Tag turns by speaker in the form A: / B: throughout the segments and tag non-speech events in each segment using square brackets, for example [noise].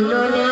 A: no, no.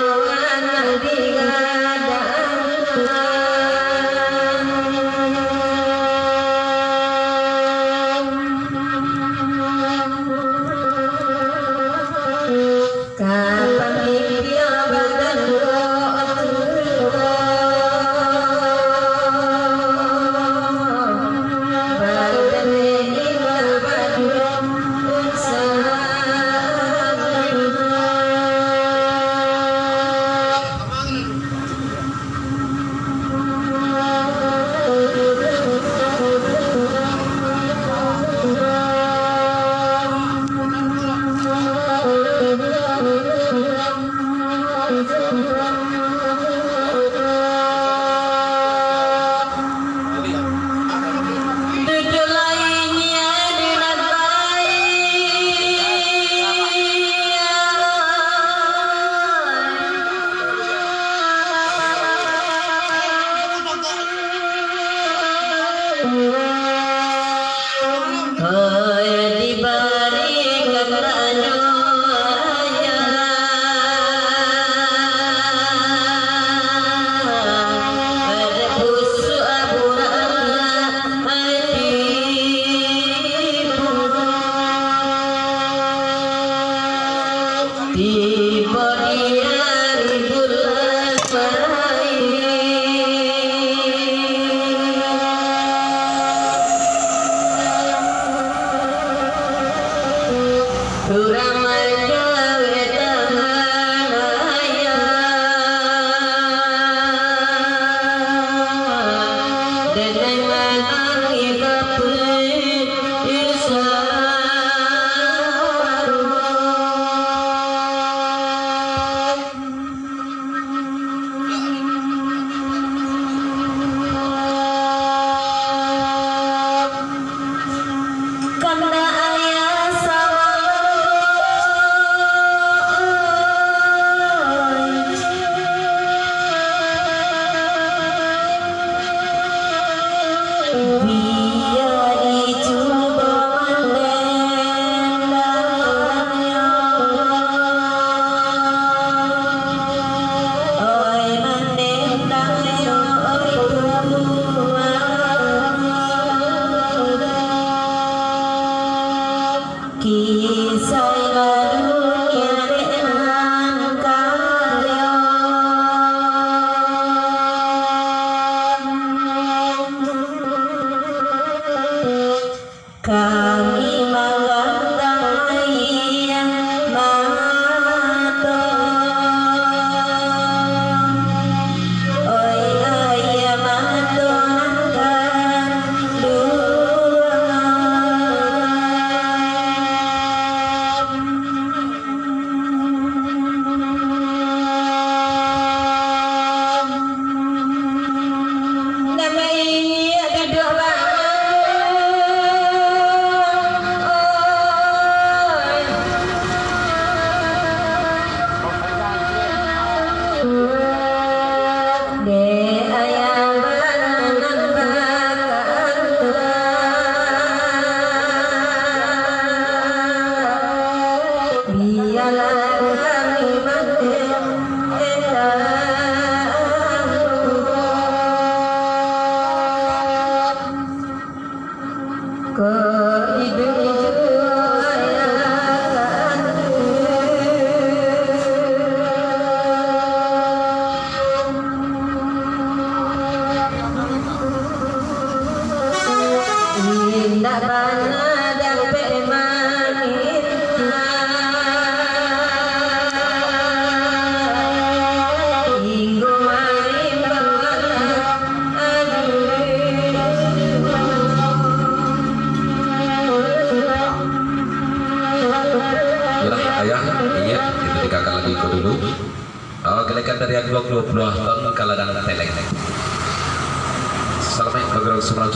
A: ती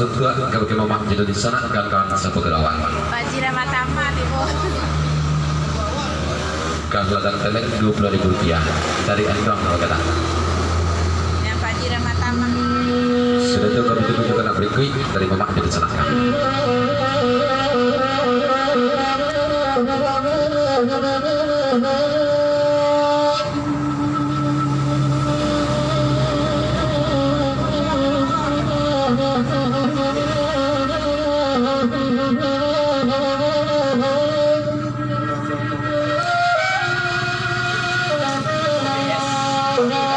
A: dua kalau ke mamah jadi di sana kan kan
B: sampai gelawan wajira matama tibu kan
A: lagan telek dua puluh ribu rupiah. Dari endang kalau kata.
B: Yang wajira matama
A: sudah itu kami tutup bukan berikut dari mamah jadi sana. [laughs]
C: no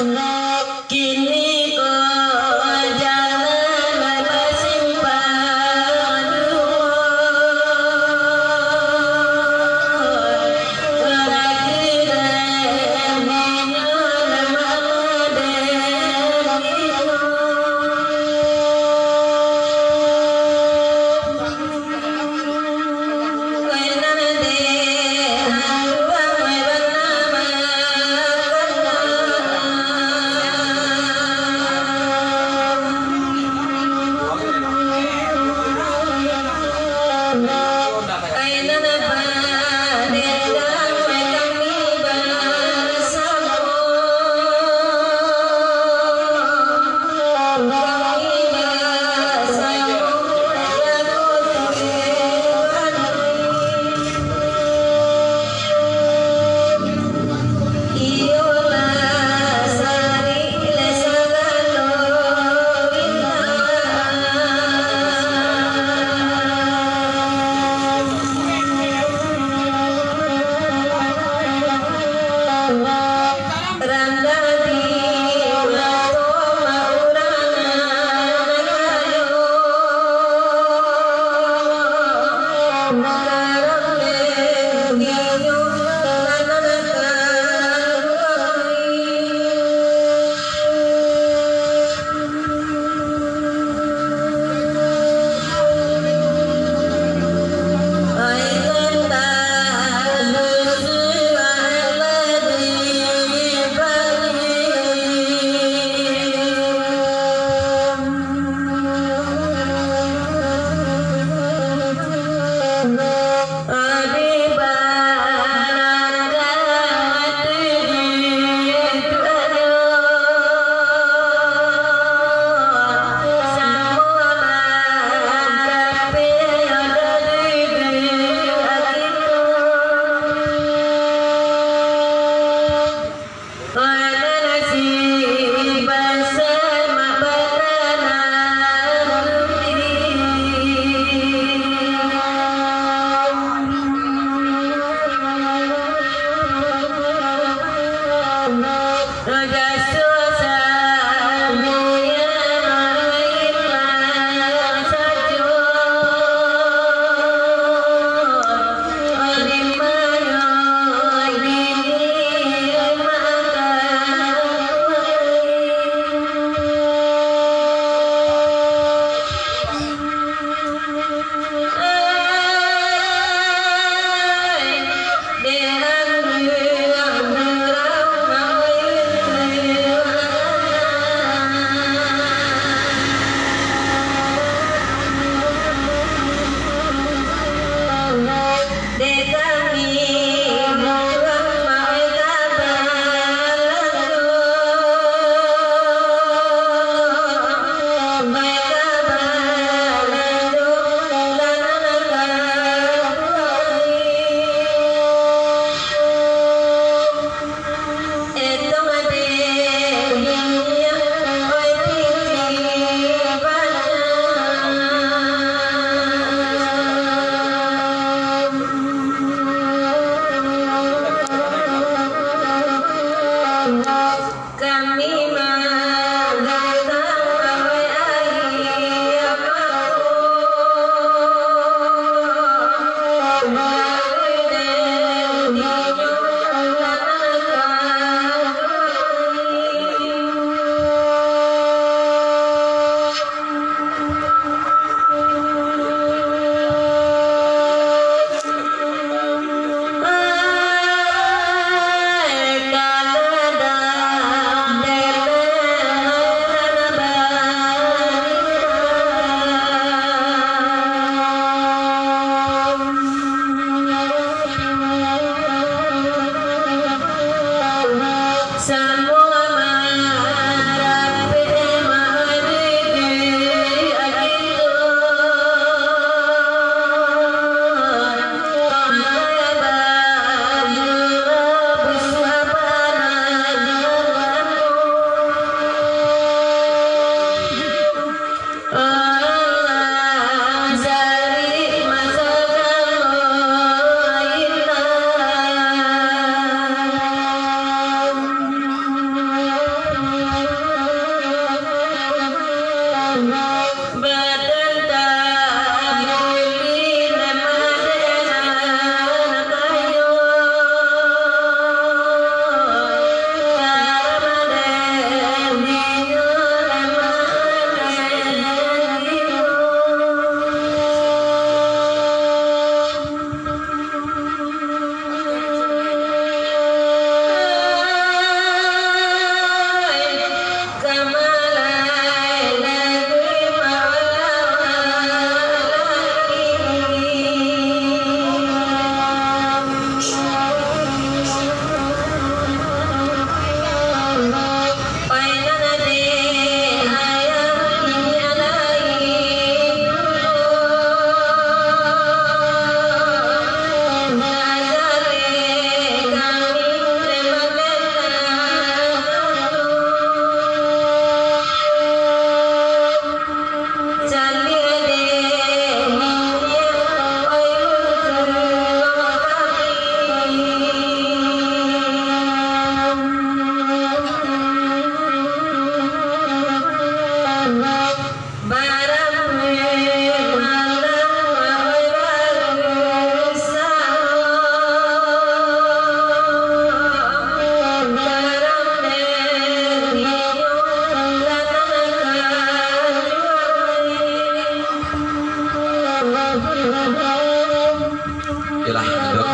C: Allah.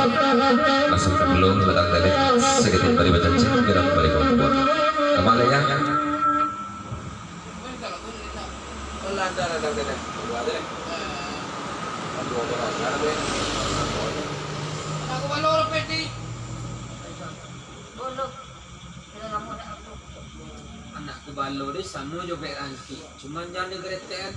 C: Masih belum datang tadi Sekitar dari baca cek Kira kembali ke buat Kembali ya
D: Aku baloro peti.
E: anak ke balo deh sama jo pek rangki cuman jangan geretet